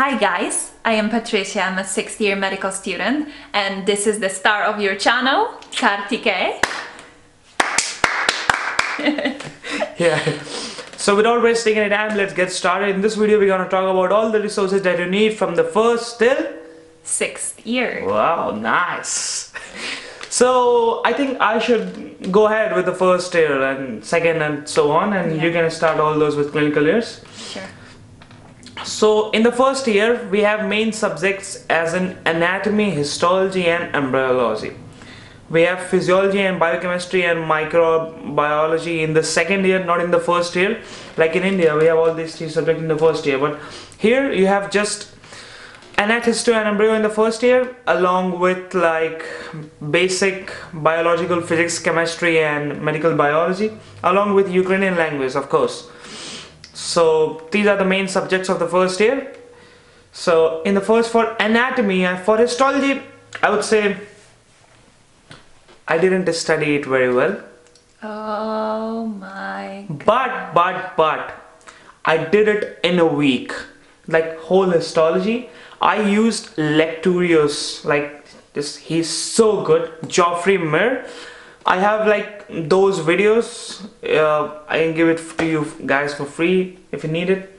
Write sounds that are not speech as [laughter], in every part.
Hi guys, I am Patricia, I'm a sixth year medical student and this is the star of your channel, Kartike. [laughs] yeah. So without wasting any time, let's get started. In this video, we're gonna talk about all the resources that you need from the first till Sixth year. Wow, nice. So I think I should go ahead with the first year and second and so on, and Yeah. you can start all those with clinical years. Sure. So in the first year, we have main subjects as in anatomy, histology, and embryology. We have physiology and biochemistry and microbiology in the second year, not in the first year. Like in India, we have all these three subjects in the first year, but here you have just anat, histo, and embryo in the first year, along with like basic biological physics, chemistry, and medical biology, along with Ukrainian language, of course. So these are the main subjects of the first year. So in the first for anatomy and for histology, I would say I didn't study it very well. Oh my But but but I did it in a week. Like whole histology. I used Lecturios. Like this he's so good. Geoffrey Meyer. I have like those videos. Uh, I can give it to you guys for free if you need it.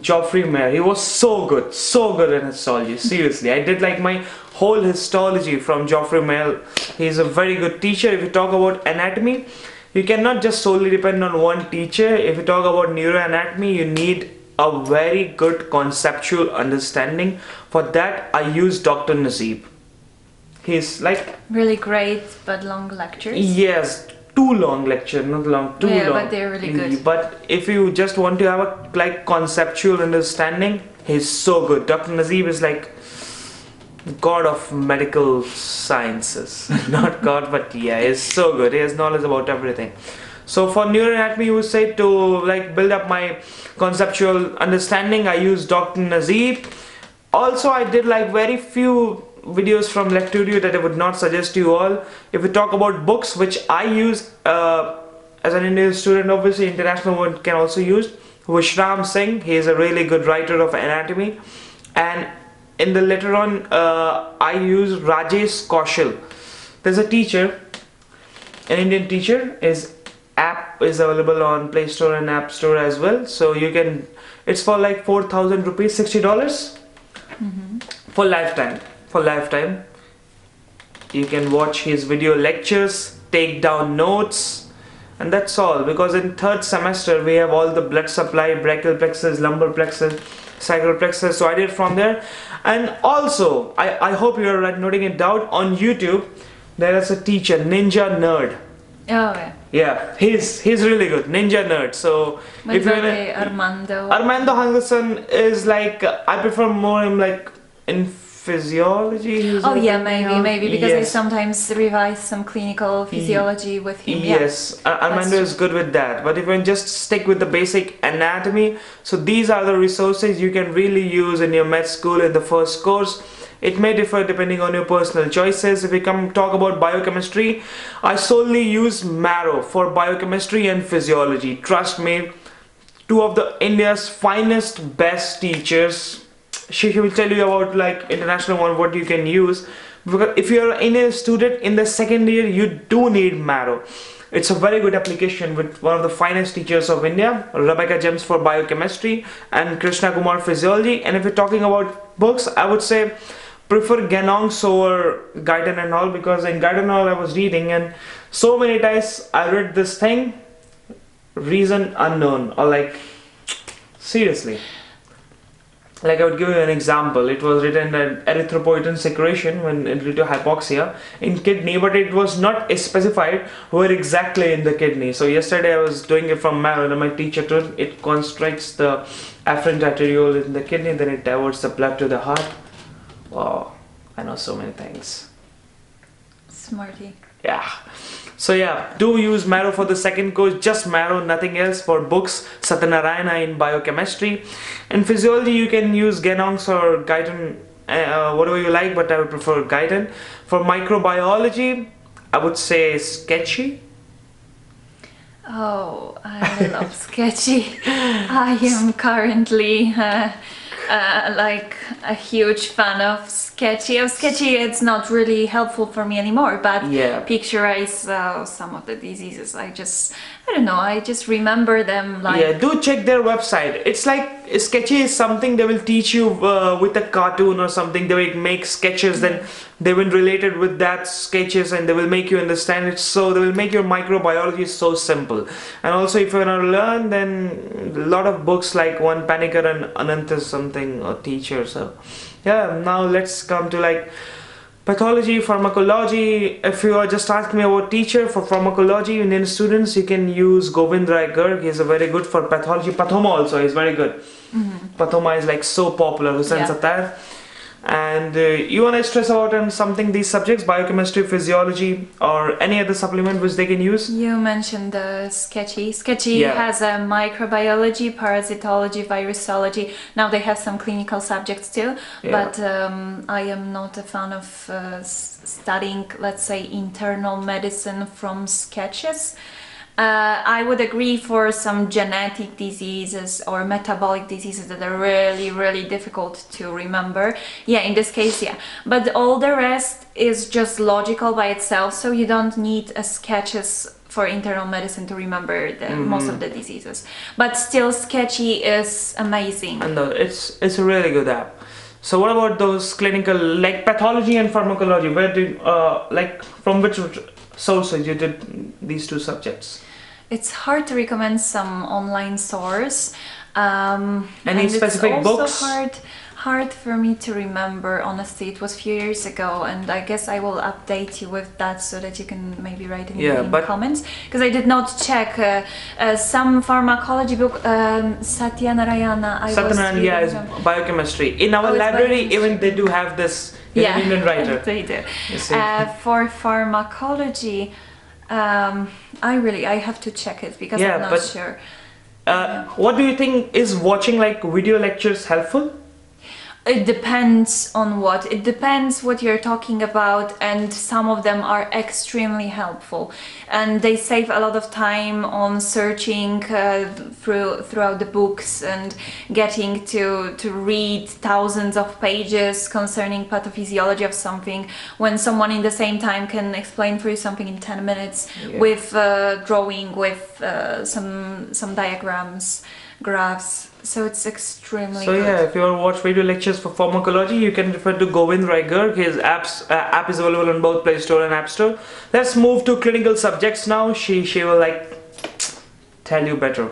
Geoffrey Meyer. He was so good, so good in histology. Seriously, I did like my whole histology from Geoffrey Meyer. He's a very good teacher. If you talk about anatomy, you cannot just solely depend on one teacher. If you talk about neuroanatomy, you need a very good conceptual understanding. For that, I use Dr. Najeeb. He's like Really great but long lectures. Yes, too long lecture, not long, too Yeah, long. but they're really good. But if you just want to have a like conceptual understanding, he's so good. Dr. Najeeb is like god of medical sciences. [laughs] not god, but yeah, he's so good. He has knowledge about everything. So for neuroanatomy, you would say to like build up my conceptual understanding, I use Dr. Najeeb. Also, I did like very few videos from Lecturio that I would not suggest to you all. If we talk about books, which I use uh, as an Indian student, obviously international one can also use. Vishram Singh, he is a really good writer of anatomy, and in the later on, uh, I use Rajesh Kaushal. There's a teacher, an Indian teacher, is app is available on Play Store and App Store as well. So you can, it's for like four thousand rupees, sixty dollars for lifetime for lifetime. You can watch his video lectures take down notes and that's all. Because in third semester we have all the blood supply brachial plexus lumbar plexus sacral plexus. So i did from there. And also i, I hope you're like noting it down on youtube. There is a teacher ninja nerd. Oh yeah. yeah he's he's really good ninja nerd. So if you're Armando. Armando Hasudungan is like I prefer more him like in physiology. Oh yeah, maybe, maybe because I yes. sometimes revise some clinical physiology with him. Yes, That's is good with that. But if you just stick with the basic anatomy, so these are the resources you can really use in your med school in the first course. It may differ depending on your personal choices. If we come talk about biochemistry, I solely use Marrow for biochemistry and physiology. Trust me, two of the India's finest, best teachers. She, she will tell you about like international one what you can use. Because if you're an Indian student in the second year, you do need Marrow. It's a very good application with one of the finest teachers of India, Rebecca James for biochemistry and Krishna Kumar physiology. And if you're talking about books, I would say prefer Ganongs over Guyton and all because in Guyton and all I was reading and so many times I read this thing reason unknown or like seriously like I would give you an example. It was written that erythropoietin secretion when it led to hypoxia in kidney, but it was not specified where exactly in the kidney. So yesterday I was doing it from and my teacher told it constricts the afferent arteriole in the kidney, then it diverts the blood to the heart. Wow, I know so many things. Smarty. Yeah. So yeah, do use Marrow for the second course, just Marrow, nothing else for books, Satyanarayana in biochemistry. In physiology, you can use Ganongs or Guyton, uh, whatever you like, but I would prefer Guyton. For microbiology, I would say Sketchy. Oh, I love sketchy. [laughs] I am currently uh, uh, like a huge fan of Sketchy. Of Sketchy, it's not really helpful for me anymore, but Yeah. picturize uh, some of the diseases. I just, I don't know, I just remember them like. yeah, do check their website. It's like sketchy is something they will teach you uh, with a cartoon or something. They will make sketches, then they will relate it with that sketches, and they will make you understand it. So they will make your microbiology so simple. And also, if you want to learn, then a lot of books like one Paniker and Ananth is something a teacher. So yeah, now let's come to like pathology pharmacology if you are just asking me about teacher for pharmacology indian students you can use govind rai garg he's a very good for pathology pathoma also is very good mm-hmm. pathoma is like so popular Hussain Yeah. Sattar. And uh, you want to stress about on something these subjects biochemistry physiology or any other supplement which they can use You mentioned the Sketchy. Sketchy Yeah. has a microbiology, parasitology, virusology. Now they have some clinical subjects too, Yeah. but um, I am not a fan of uh, studying, let's say, internal medicine from sketches. Uh, I would agree for some genetic diseases or metabolic diseases that are really, really difficult to remember. Yeah, in this case, yeah. But all the rest is just logical by itself, so you don't need a sketches for internal medicine to remember the, most of the diseases. But still, Sketchy is amazing. and uh, it's it's a really good app so what about those clinical like pathology and pharmacology where did uh, like from which sources you did these two subjects It's hard to recommend some online source. Um, Any and specific it's also books? Hard, hard for me to remember. Honestly, it was a few years ago, and I guess I will update you with that so that you can maybe write it in, Yeah, in but- comments. Because I did not check uh, uh, some pharmacology book. Um, Satyanarayana. I was Satyanarayana, yeah, is biochemistry. In our Oh, library, even they do have this Yeah, Indian writer. they do. [laughs] Uh, for pharmacology, um, I really I have to check it because Yeah, I'm not but- sure. Uh, what do you think is watching like video lectures helpful? It depends on what. It depends what you're talking about, and some of them are extremely helpful, and they save a lot of time on searching uh, through throughout the books and getting to to read thousands of pages concerning pathophysiology of something. When someone in the same time can explain for you something in ten minutes Yeah. with uh, drawing, with uh, some some diagrams, graphs. So it's extremely So good. yeah, if you want to watch video lectures for pharmacology, you can refer to Govind Rai Garg. His apps uh, app is available on both Play Store and App Store. Let's move to clinical subjects now. She she will like tell you better.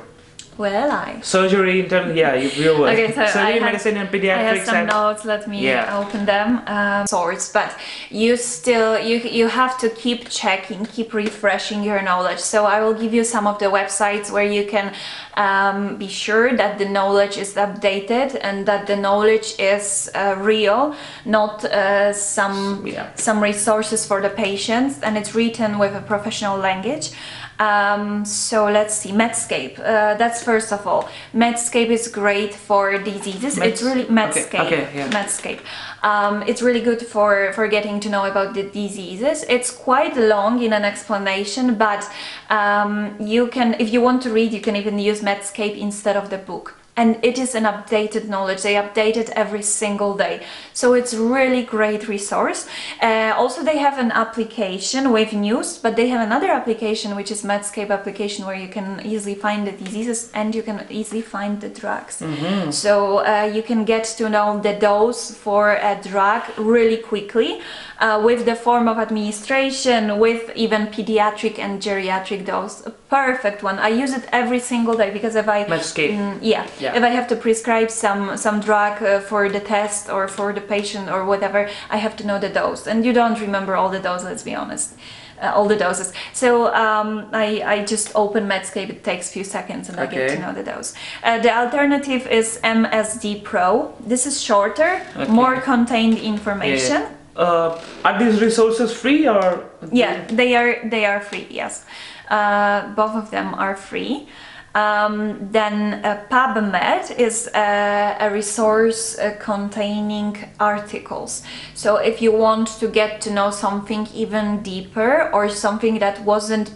Well, I. Surgery, internal, yeah, you, you will. Okay, so I Surgery, have- medicine, and I pediatrics. have some and- notes. Let me Yeah. open them. Um, sorts, but you still you you have to keep checking, keep refreshing your knowledge. So I will give you some of the websites where you can um, be sure that the knowledge is updated and that the knowledge is uh, real, not uh, some Yeah. some resources for the patients, and it's written with a professional language. Um, so let's see, Medscape. Uh, that's first of all. Medscape is great for diseases. Meds- it's really okay, Medscape. okay, yeah. Medscape. Um, it's really good for for getting to know about the diseases. It's quite long in an explanation, but um, you can, if you want to read, you can even use Medscape instead of the book. And it is an updated knowledge. They update it every single day, so it's really great resource. Uh, also, they have an application with news, but they have another application which is Medscape application where you can easily find the diseases and you can easily find the drugs. So uh, you can get to know the dose for a drug really quickly uh, with the form of administration, with even pediatric and geriatric dose. Perfect one. I use it every single day because if I. Mm, yeah. Yeah. if I have to prescribe some some drug uh, for the test or for the patient or whatever, I have to know the dose, and you don't remember all the doses. Let's be honest. Uh, all the doses. So um, I, I just open Medscape. It takes a few seconds, and I get to know the dose. Uh, the alternative is MSD Pro. This is shorter, Okay. more contained information. Uh, are these resources free or? Yeah, they are they are free. Yes, uh, both of them are free. Um, then uh, PubMed is uh, a resource uh, containing articles. So if you want to get to know something even deeper or something that wasn't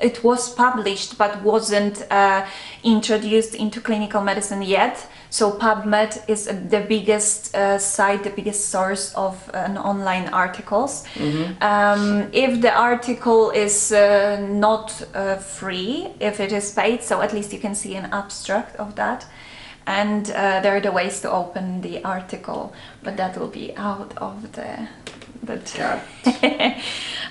it was published but wasn't uh, introduced into clinical medicine yet So PubMed is uh, the biggest uh, site, the biggest source of an online articles. Um, if the article is uh, not uh, free, if it is paid, so at least you can see an abstract of that. And uh, there are the ways to open the article, but that will be out of the the [laughs]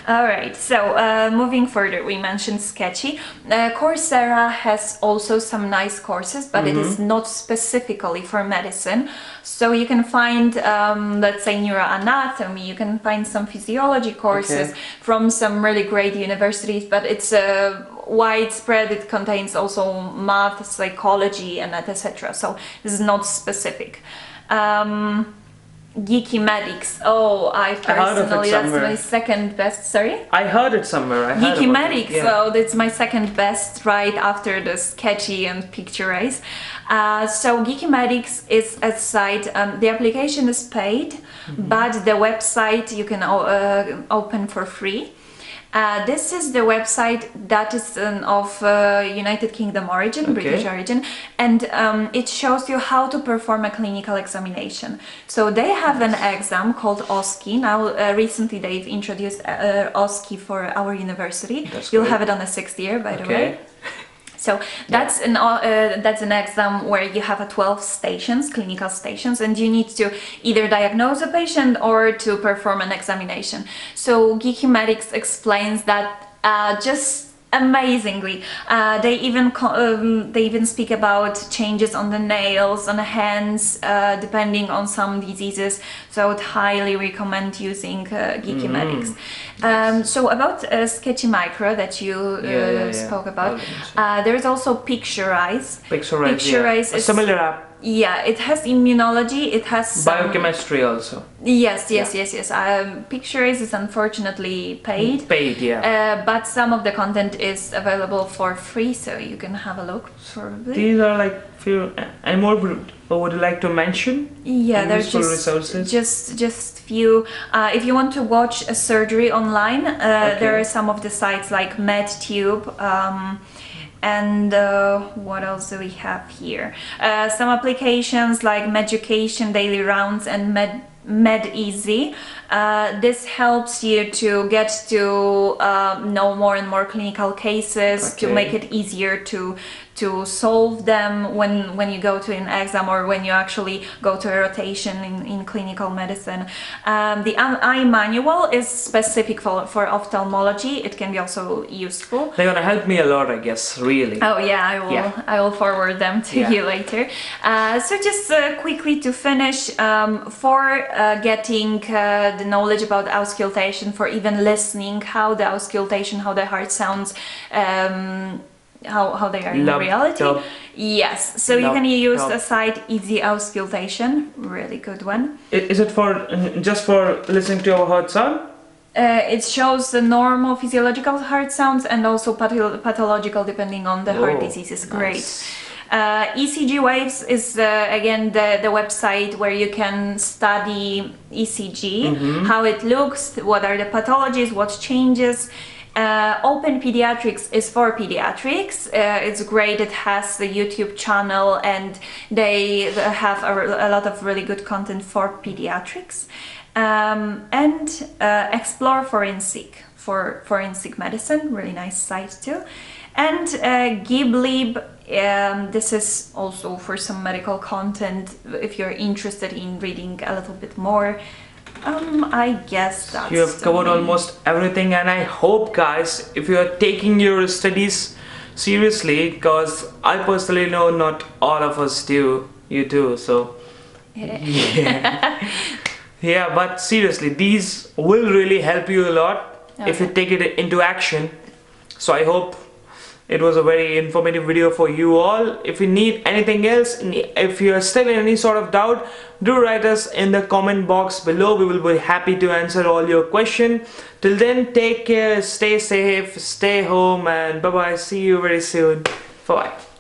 All right, so uh, moving further, we mentioned Sketchy. Uh, Coursera has also some nice courses, but it is not specifically for medicine. So you can find, um, let's say, neuroanatomy, you can find some physiology courses Okay. from some really great universities, but it's uh, widespread. It contains also math, psychology, and etc. So this is not specific. Um, Geeky Medics. Oh, I heard of it personally, that's my second best. Sorry? I heard it somewhere. I Geeky Medics, yeah. so that's my second best right after the sketchy and picturesque. Uh, so Geeky Medics is a site, um, the application is paid, Mm-hmm. but the website you can uh, open for free. Uh, this is the website that is um, of uh, United Kingdom origin, Okay. British origin, and um, it shows you how to perform a clinical examination. So they have an exam called OSCE. Now, uh, recently they've introduced uh, OSCE for our university. That's You'll great. have it on the sixth year, by the way. So that's an uh, that's an exam where you have a 12 stations, clinical stations, and you need to either diagnose a patient or to perform an examination. So Geeky Medics explains that uh, just amazingly. Uh, they even um, they even speak about changes on the nails, on the hands, uh, depending on some diseases. So I would highly recommend using uh, Geeky Mm-hmm. Medics. Um, so about uh, Sketchy Micro that you uh, Yeah, yeah, yeah. spoke about, uh, there is also Picturize. Picturize, Picturize yeah. Is- similar app. Yeah, it has immunology. It has some- Biochemistry also. Yes, yes, yes, yes. Um, pictures is unfortunately paid. Paid, yeah. Uh, but some of the content is available for free, so you can have a look. Probably. These are like few. And more would would you like to mention? Yeah, there's just resources? just just few. Uh, if you want to watch a surgery online, uh, Okay. there are some of the sites like MedTube. Um, and uh, what else do we have here? Uh, some applications like Meducation, Daily Rounds, and Med MedEasy. Uh, this helps you to get to uh, know more and more clinical cases to make it easier to to solve them when when you go to an exam or when you actually go to a rotation in, in clinical medicine. Um, the eye manual is specific for, for ophthalmology. It can be also useful. They're gonna help me a lot, I guess. Really. Oh yeah, I will. Yeah. I will forward them to Yeah. you later. Uh, so just uh, quickly to finish, um, for uh, getting uh, the knowledge about auscultation, for even listening, how the auscultation, how the heart sounds. Um, how, how they are in Love, reality. Yes, so you can use the site Easy Auscultation, really good one. Is it for just for listening to our heart sound? Uh, it shows the normal physiological heart sounds and also patho- pathological depending on the heart Oh, disease is great. nice. Uh, ECG Waves is uh, again the, the website where you can study ECG, Mm-hmm. how it looks, what are the pathologies, what changes. Uh, Open Pediatrics is for pediatrics. Uh, it's great. It has the YouTube channel and they have a, a lot of really good content for pediatrics. Um, and uh, Explore Forensic for forensic medicine, really nice site too. And uh, GibLib, um, this is also for some medical content if you're interested in reading a little bit more. Um, I guess that's You have covered main- almost everything, and I hope, guys, if you are taking your studies seriously, because I personally know not all of us do, you do, so [laughs] yeah. yeah, but seriously, these will really help you a lot if you take it into action. So I hope it was a very informative video for you all. If you need anything else, if you are still in any sort of doubt, do write us in the comment box below. We will be happy to answer all your question. Till then, take care, stay safe, stay home, and bye bye. See you very soon. Bye bye.